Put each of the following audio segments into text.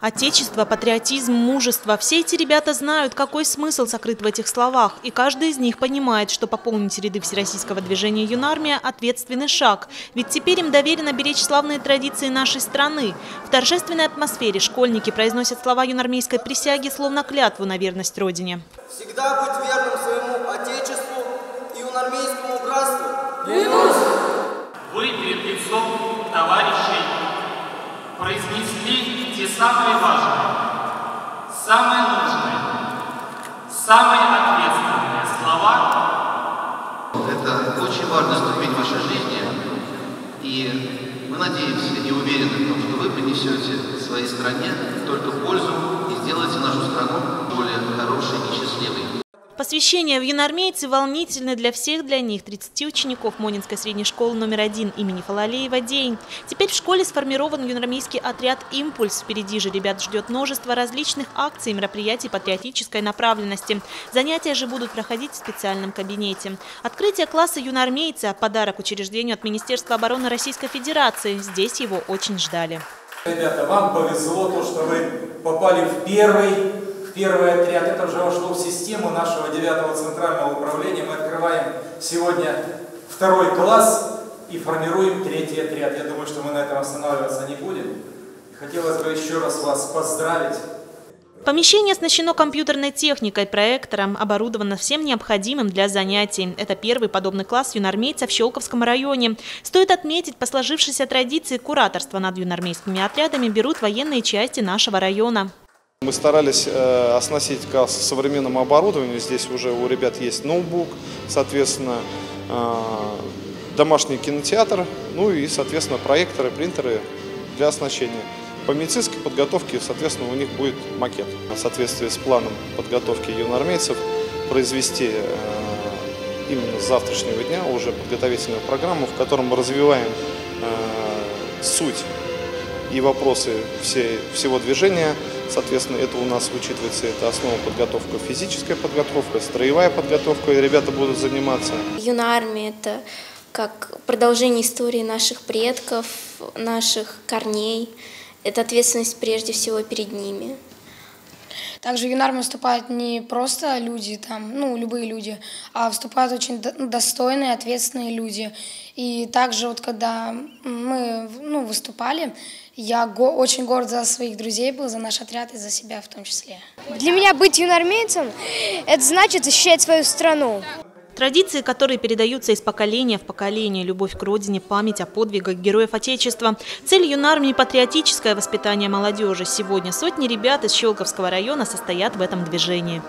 Отечество, патриотизм, мужество – все эти ребята знают, какой смысл сокрыт в этих словах. И каждый из них понимает, что пополнить ряды Всероссийского движения «Юнармия» – ответственный шаг. Ведь теперь им доверено беречь славные традиции нашей страны. В торжественной атмосфере школьники произносят слова юнармейской присяги, словно клятву на верность Родине. Всегда быть верным своему Отечеству и юнармейскому братству. Вы перед лицом товарищей произнесли те самые важные, самые нужные, самые ответственные слова Это очень важная ступень вашей жизни, и мы надеемся и уверены в том, что вы принесете своей стране только пользу и сделаете нашу страну более хорошей и счастливой. Посвящение в юнармейцы волнительны для всех для них, 30 учеников Монинской средней школы номер один имени Фалалеева день. Теперь в школе сформирован юнармейский отряд «Импульс». Впереди же ребят ждет множество различных акций и мероприятий патриотической направленности. Занятия же будут проходить в специальном кабинете. Открытие класса юнармейца – подарок учреждению от Министерства обороны Российской Федерации. Здесь его очень ждали. Ребята, вам повезло то, что вы попали в первый, первый отряд. Это уже вошло в систему нашего 9 центрального управления. Мы открываем сегодня второй класс и формируем третий отряд. Я думаю, что мы на этом останавливаться не будем. Хотелось бы еще раз вас поздравить. Помещение оснащено компьютерной техникой, проектором, оборудовано всем необходимым для занятий. Это первый подобный класс юнармейца в Щелковском районе. Стоит отметить, по сложившейся традиции кураторства над юнармейскими отрядами берут военные части нашего района. Мы старались э, оснастить класс современным оборудованием. Здесь уже у ребят есть ноутбук, соответственно, э, домашний кинотеатр, ну и, соответственно, проекторы, принтеры для оснащения. По медицинской подготовке, соответственно, у них будет макет. В соответствии с планом подготовки юноармейцев произвести э, именно с завтрашнего дня уже подготовительную программу, в котором мы развиваем суть и вопросы всей, всего движения. Соответственно, это у нас учитывается, это основа подготовка, физическая подготовка, строевая подготовка, и ребята будут заниматься. Юнармия – это как продолжение истории наших предков, наших корней. Это ответственность прежде всего перед ними. Также в Юнарме выступают не просто люди, там, ну, любые люди, а выступают очень до- достойные, ответственные люди. И также вот когда мы ну, выступали, я го- очень горд за своих друзей был, за наш отряд и за себя в том числе. Для меня быть юнармейцем – это значит защищать свою страну. Традиции, которые передаются из поколения в поколение, любовь к родине, память о подвигах героев Отечества. Цель юнармии – патриотическое воспитание молодежи. Сегодня сотни ребят из Щелковского района состоят в этом движении.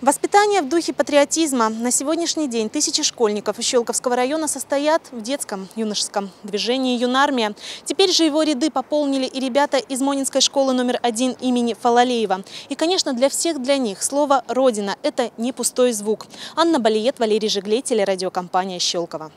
Воспитание в духе патриотизма. На сегодняшний день тысячи школьников из Щелковского района состоят в детском юношеском движении «Юнармия». Теперь же его ряды пополнили и ребята из Монинской школы номер один имени Фалалеева. И, конечно, для всех для них слово «Родина» – это не пустой звук. Анна Балиет, Валерий Жиглей, телерадиокомпания «Щелково».